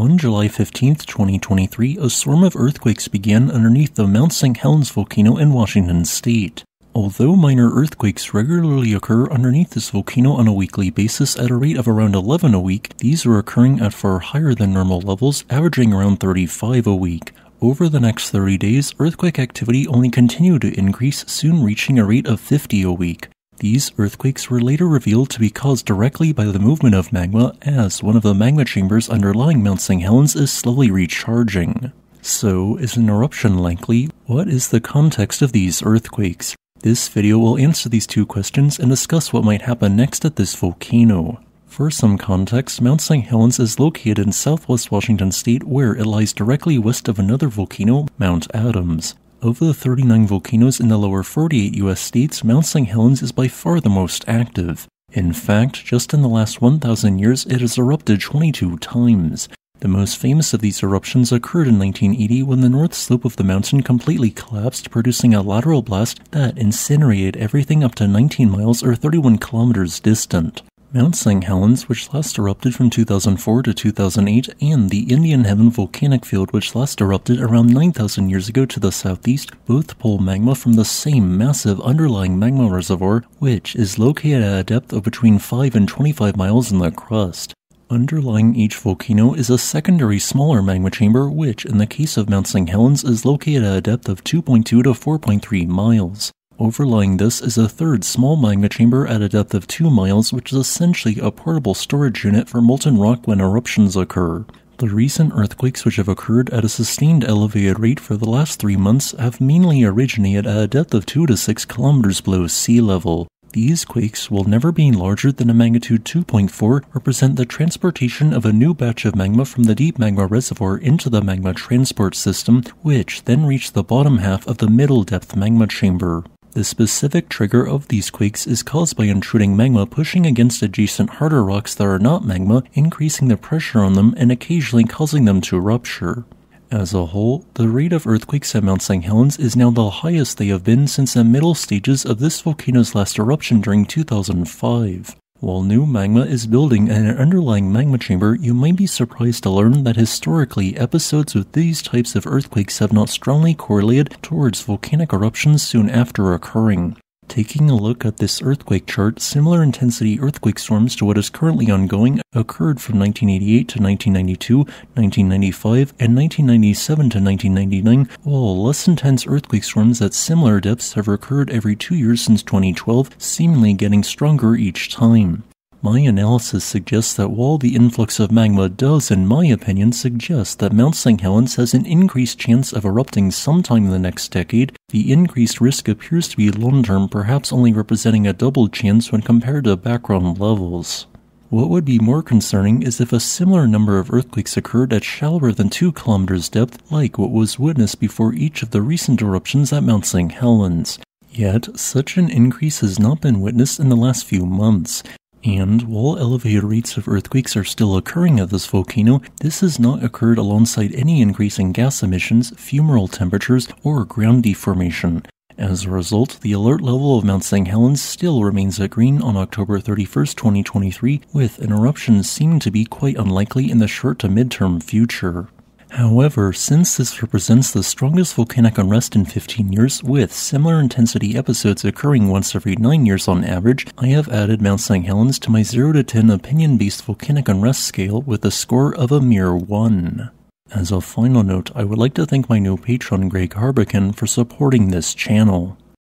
On July 15, 2023, a swarm of earthquakes began underneath the Mount St. Helens volcano in Washington state. Although minor earthquakes regularly occur underneath this volcano on a weekly basis at a rate of around 11 a week, these are occurring at far higher than normal levels, averaging around 35 a week. Over the next 30 days, earthquake activity only continued to increase, soon reaching a rate of 50 a week. These earthquakes were later revealed to be caused directly by the movement of magma as one of the magma chambers underlying Mount St. Helens is slowly recharging. So, is an eruption likely? What is the context of these earthquakes? This video will answer these two questions and discuss what might happen next at this volcano. For some context, Mount St. Helens is located in southwest Washington state where it lies directly west of another volcano, Mount Adams. Of the 39 volcanoes in the lower 48 US states, Mount St. Helens is by far the most active. In fact, just in the last 1,000 years, it has erupted 22 times. The most famous of these eruptions occurred in 1980 when the north slope of the mountain completely collapsed, producing a lateral blast that incinerated everything up to 19 miles or 31 kilometers distant. Mount St. Helens, which last erupted from 2004 to 2008, and the Indian Heaven volcanic field, which last erupted around 9,000 years ago to the southeast, both pull magma from the same massive underlying magma reservoir, which is located at a depth of between 5 and 25 miles in the crust. Underlying each volcano is a secondary smaller magma chamber, which, in the case of Mount St. Helens, is located at a depth of 2.2 to 4.3 miles. Overlying this is a third small magma chamber at a depth of 2 miles, which is essentially a portable storage unit for molten rock when eruptions occur. The recent earthquakes which have occurred at a sustained elevated rate for the last three months have mainly originated at a depth of 2 to 6 kilometers below sea level. These quakes, while never being larger than a magnitude 2.4, represent the transportation of a new batch of magma from the deep magma reservoir into the magma transport system, which then reach the bottom half of the middle depth magma chamber. The specific trigger of these quakes is caused by intruding magma pushing against adjacent harder rocks that are not magma, increasing the pressure on them and occasionally causing them to rupture. As a whole, the rate of earthquakes at Mount St. Helens is now the highest they have been since the middle stages of this volcano's last eruption during 2005. While new magma is building in an underlying magma chamber, you might be surprised to learn that historically, episodes with these types of earthquakes have not strongly correlated towards volcanic eruptions soon after occurring. Taking a look at this earthquake chart, similar intensity earthquake storms to what is currently ongoing occurred from 1988 to 1992, 1995, and 1997 to 1999, while less intense earthquake storms at similar depths have occurred every two years since 2012, seemingly getting stronger each time. My analysis suggests that while the influx of magma does, in my opinion, suggest that Mount St. Helens has an increased chance of erupting sometime in the next decade, the increased risk appears to be long term, perhaps only representing a double chance when compared to background levels. What would be more concerning is if a similar number of earthquakes occurred at shallower than 2 kilometers depth, like what was witnessed before each of the recent eruptions at Mount St. Helens. Yet, such an increase has not been witnessed in the last few months, and while elevated rates of earthquakes are still occurring at this volcano, this has not occurred alongside any increase in gas emissions, fumarole temperatures, or ground deformation. As a result, the alert level of Mount St. Helens still remains at green on October 31, 2023, with an eruption seeming to be quite unlikely in the short to midterm future. However, since this represents the strongest volcanic unrest in 15 years, with similar intensity episodes occurring once every 9 years on average, I have added Mount St. Helens to my 0 to 10 opinion based volcanic unrest scale with a score of a mere 1. As a final note, I would like to thank my new patron Greg Harbican for supporting this channel.